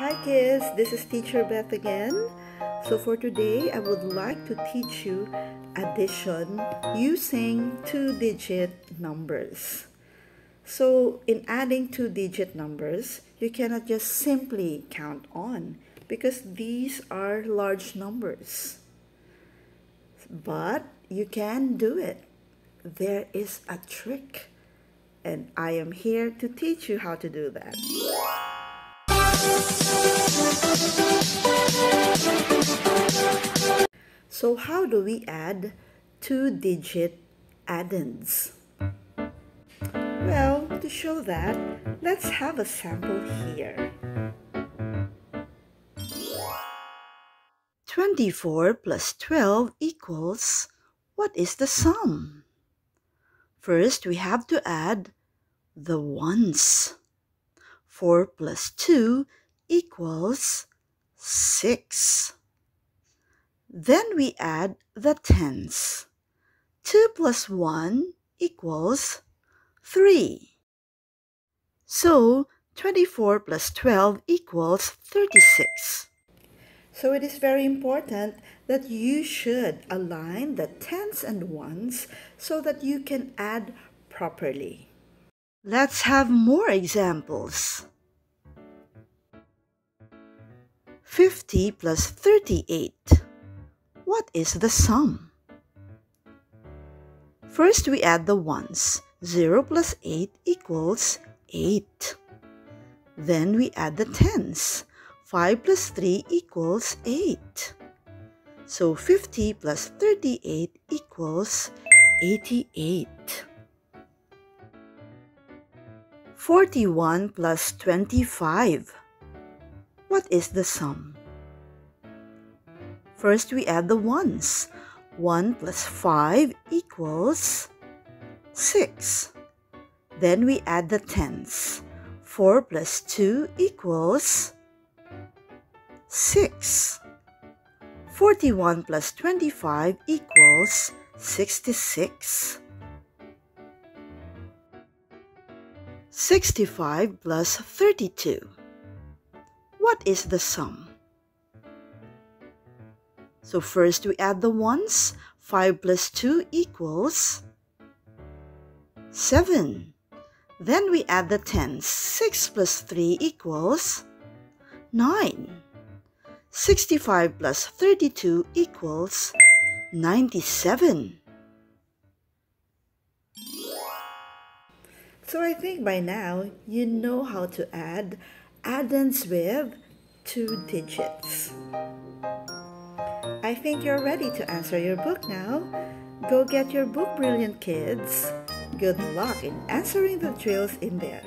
Hi kids, this is teacher Beth again. So for today, I would like to teach you addition using two-digit numbers. So in adding two-digit numbers, you cannot just simply count on because these are large numbers. But you can do it. There is a trick and I am here to teach you how to do that. So how do we add two-digit addends? Well, to show that, let's have a sample here. 24 plus 12 equals, what is the sum? First, we have to add the ones. 4 plus 2 equals 6. Then we add the tens. 2 plus 1 equals 3. So, 24 plus 12 equals 36. So it is very important that you should align the tens and ones so that you can add properly. Let's have more examples. 50 plus 38. What is the sum? First, we add the ones. 0 plus 8 equals 8. Then we add the tens. 5 plus 3 equals 8. So 50 plus 38 equals 88. 41 plus 25. What is the sum? First, we add the ones. 1 plus 5 equals 6. Then we add the tens. 4 plus 2 equals 6. 41 plus 25 equals 66. 65 plus 32. What is the sum? So first we add the ones. 5 plus 2 equals 7. Then we add the tens. 6 plus 3 equals 9. 65 plus 32 equals 97. So I think by now you know how to add addends with two digits. I think you're ready to answer your book now. Go get your book, brilliant kids. Good luck in answering the drills in there.